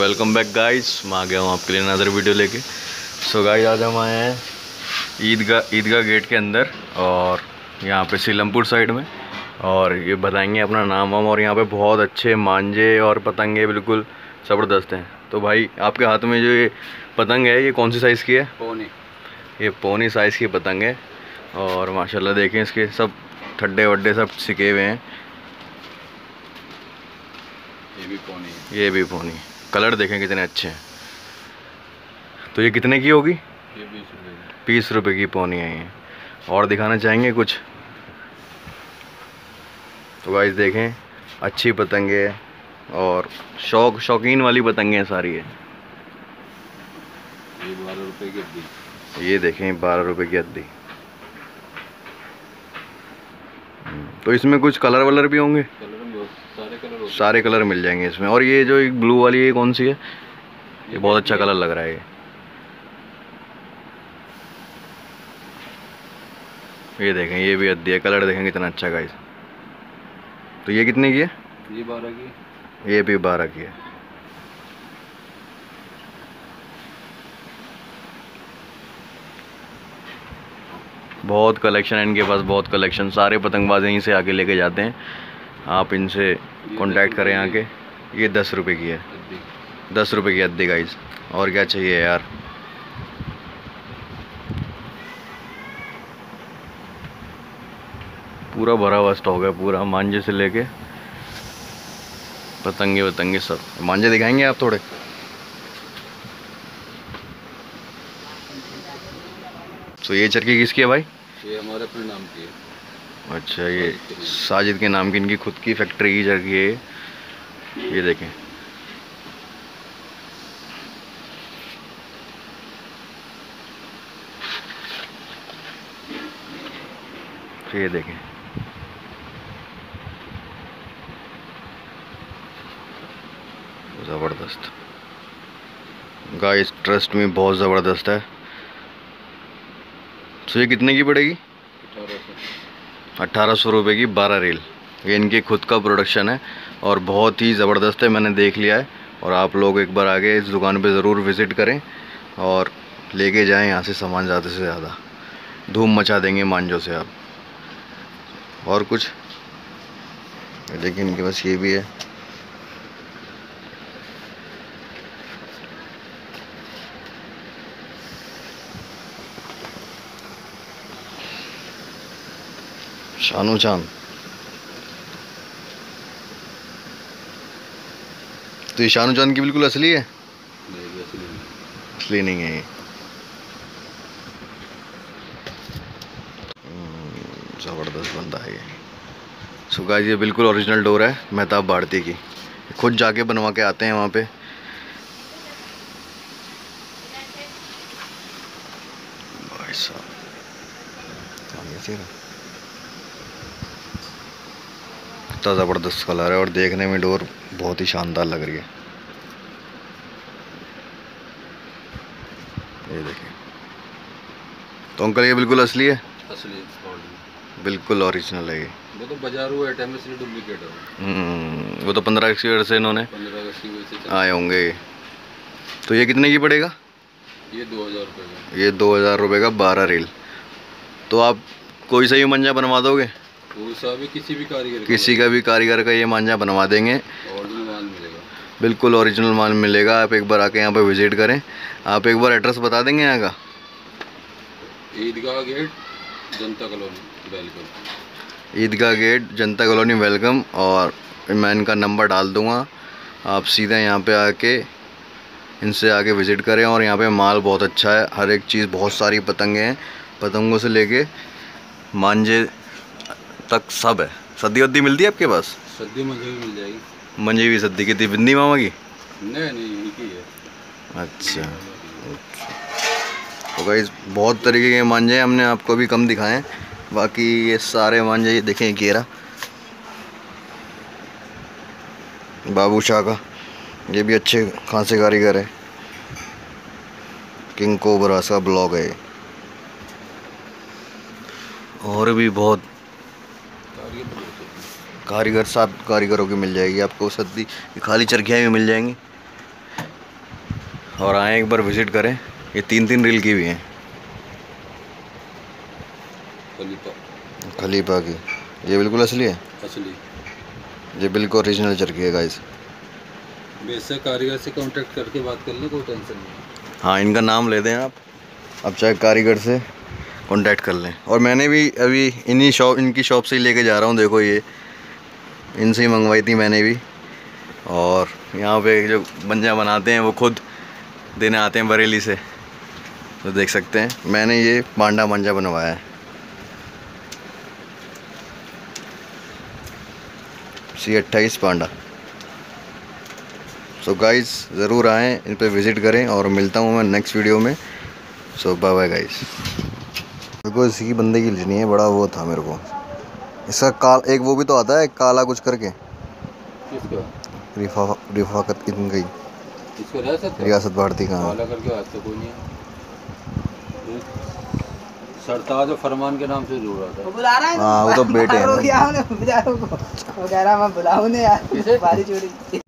Welcome back guys मैं आ गया हूँ आपके लिए नज़र वीडियो लेके। सो so गाइस आज हम आए हैं ईदगाह ईदगाह गेट के अंदर और यहाँ पे सीलमपुर साइड में। और ये बताएँगे अपना नाम वाम और यहाँ पे बहुत अच्छे मांझे और पतंगे बिल्कुल ज़बरदस्त हैं। तो भाई आपके हाथ में जो ये पतंग है ये कौन सी साइज़ की है? पौने। ये पौनी साइज़ की पतंग है। और माशाल्लाह देखें इसके सब ठड्डे वड्डे सब सिके हुए हैं। ये भी पौने ये भी पौनी कलर देखें कितने अच्छे हैं। तो ये कितने की होगी? बीस रुपये रुपए की पौनी है ये। और दिखाना चाहेंगे कुछ? तो गाइस देखें अच्छी पतंगे और शौक शौकीन वाली पतंगे हैं सारी है ये बारह रुपये की अद्दी। ये देखें बारह रुपए की अद्दी। हम्म, तो इसमें कुछ कलर वलर भी होंगे? सारे कलर मिल जाएँगे इसमें। और ये जो एक ब्लू वाली ये कौन सी है? ये बहुत अच्छा कलर लग रहा है ये। ये देखें ये भी अद्दी है कलर देखें कितना अच्छा गाइस तो ये कितने की है? ये बारह की ये भी बारह की है। बहुत कलेक्शन है इनके पास बहुत कलेक्शन सारे पतंगबाज यहीं से आके लेके जाते हैं। आप इनसे कांटेक्ट करें आके। ये दस रुपए की है। दस रुपए की अद्दी गाइस और क्या चाहिए यार? पूरा भरा हुआ स्टॉक है पूरा मांझे से लेके। पतंगे वतंगे सब। मांझे दिखाएँगे आप थोड़े? तो ये चरखी किसकी है भाई? ये हमारे अपने नाम की है। अच्छा ये साजिद के नाम की इनकी खुद की फैक्ट्री की जगह ये। ये देखें। ये देखें। ज़बरदस्त। गाइस ट्रस्ट में बहुत ज़बरदस्त है। तो ये कितने की पड़ेगी? अट्ठारह सौ रुपये की बारह रील। ये इनकी खुद का प्रोडक्शन है और बहुत ही ज़बरदस्त है, मैंने देख लिया है और आप लोग एक बार आगे इस दुकान पे ज़रूर विज़िट करें और लेके जाएँ यहाँ से सामान ज़्यादा से ज़्यादा। धूम मचा देंगे मांझो से आप। और कुछ? लेकिन इनके पास ये भी है। चाँद तो ये शानो चाँद की बिल्कुल असली है? असली नहीं है ये। हम्म, ज़बरदस्त बंदा है ये। सो गाइस ये बिल्कुल ओरिजिनल डोर है मेहताब भारती की। खुद जाके बनवा के आते हैं वहाँ पे भाई साहब हाँ, ये तेरा इतना ज़बरदस्त कलर है और देखने में डोर बहुत ही शानदार लग रही है। ये देखिए। तो अंकल ये बिल्कुल असली है? असली बिल्कुल ओरिजिनल है ये। वो तो बाजारू आइटम इसलिए डुप्लीकेट है हम्म, वो तो पंद्रह की से इन्होंने अस्सी आए होंगे। तो ये कितने की पड़ेगा? ये दो हज़ार रुपये का। ये दो हज़ार रुपये का बारह रील। तो आप कोई सा ही मंजा बनवा दोगे? भी किसी भी कारीगर किसी का भी कारीगर का ये मांझा बनवा देंगे। ओरिजिनल माल मिलेगा। बिल्कुल ओरिजिनल माल मिलेगा आप एक बार आके यहाँ पे विज़िट करें। आप एक बार एड्रेस बता देंगे यहाँ का? Idgah gate Janta colony welcome Idgah gate Janta colony welcome और मैं इनका नंबर डाल दूँगा। आप सीधा यहाँ पे आके इनसे आके विज़िट करें और यहाँ पे माल बहुत अच्छा है। हर एक चीज़ बहुत सारी पतंगे हैं। पतंगों से लेके मांझे तक सब है। सद्दी वद्दी मिलती है आपके पास? सद्दी भी मिल जाएगी। भी सद्दी की थी। बिंदी मामा की? नहीं नहीं इनकी है। अच्छा तो भाई बहुत तरीके के मांझे हैं। हमने आपको भी कम दिखाए हैं। बाकी ये सारे मांझे ये देखें केरा बाबू शाह का। ये भी अच्छे खासे कारीगर है। किंग कोबरा का ब्लॉग है और भी बहुत कारीगर सात कारीगरों की मिल जाएगी आपको सदी खाली चरखियाँ भी मिल जाएँगी। और आए एक बार विज़िट करें ये तीन तीन रील की भी हैं। खलीफा। खलीफा की। ये बिल्कुल असली है? असली। ये बिल्कुल ओरिजिनल चरखी है गाइस बेशक कारीगर से कांटेक्ट करके बात कर ले कोई टेंशन नहीं हाँ। इनका नाम ले दें आप। अब चाहे कारीगर से कांटेक्ट कर लें। और मैंने भी अभी इन्हीं शॉप, इनकी शॉप से ही लेके जा रहा हूँ, देखो ये। इनसे ही मंगवाई थी मैंने भी। और यहाँ पे जो बंजा बनाते हैं, वो खुद देने आते हैं बरेली से। तो देख सकते हैं, मैंने ये पांडा मंजा बनवाया है। सी अट्ठाईस पांडा सो गाइस ज़रूर आएँ इन पे विज़िट करें और मिलता हूँ मैं नेक्स्ट वीडियो में। सो बाय बाय गाइस मेरे को इसी बंदे की लेनी है बड़ा वो था मेरे को। इसका काल एक वो भी तो आता है काला कुछ करके। किसका? रिफा रिफाकत किन गई। इसको रियासत भारती कहाँ वाला करके तो कोई नहीं सरताज फरमान के नाम से जुड़ रहा था। वो बुला रहा है हाँ, वो तो बेटे हैं हो को रहा मैं बुलाऊं यार हो रही